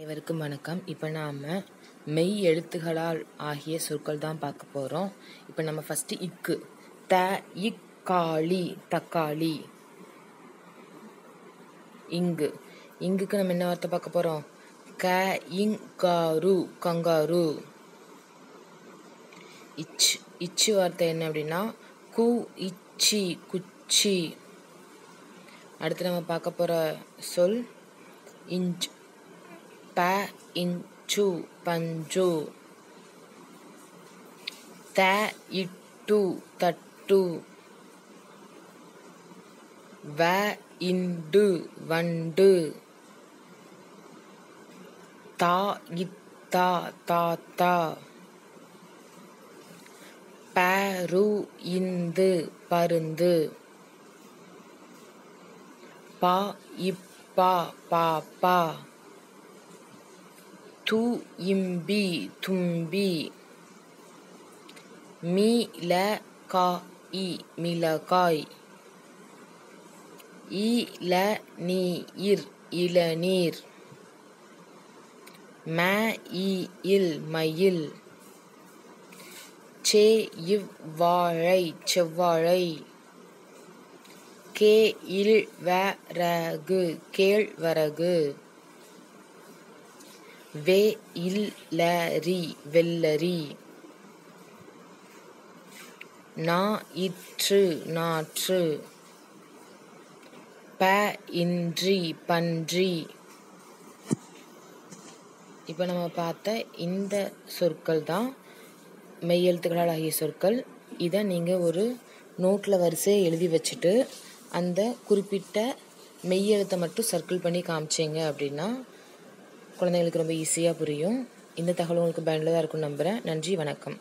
அனைவருக்கும் வணக்கம். இப்போ நாம் மெய் எழுத்துகளால் ஆகிய சொற்கள் தான் பார்க்க போகிறோம் இப்போ நம்ம ஃபஸ்ட்டு இக்கு த இக்காளி தக்காளி. இங்கு. இங்குக்கு நம்ம என்ன வார்த்தை பார்க்க போகிறோம் க இங்காரு கங்காரு. இச் இச்சு வார்த்தை என்ன அப்படின்னா கு இச்சி குச்சி. அடுத்து நம்ம பார்க்க போகிற சொல் இஞ்ச். ப இஞ்சு பஞ்சு த இட்டு தட்டு வ இண்டு வண்டு தா இத்தா தாத்தா பரு இந்து பருந்து பா இப்பா பாப்பா து இம்பி தும்பி. மீல கா இ மிளகாய். இல நீர் இளநீர். ம இ இல் மயில். சே இவ் வாழை செவ்வாழை. கே இல் வரகு கேழ்வரகு வே இல்லரி வெள்ளரி நா இற்று நாற்று. ப இன்றி பன்றி. இப்போ நம்ம பார்த்த இந்த சொற்கள் தான் மெய்யெழுத்துக்களால் ஆகிய சொற்கள். இதை நீங்கள் ஒரு நோட்டில் வரிசையை எழுதி வச்சுட்டு அந்த குறிப்பிட்ட மெய்யெழுத்தை மட்டும் சர்க்கிள் பண்ணி காமிச்சிங்க அப்படின்னா குழந்தைங்களுக்கு ரொம்ப ஈஸியாக புரியும். இந்த தகவல் உங்களுக்கு பயனுள்ளதாக இருக்கும்னு நம்புகிறேன் நன்றி வணக்கம்.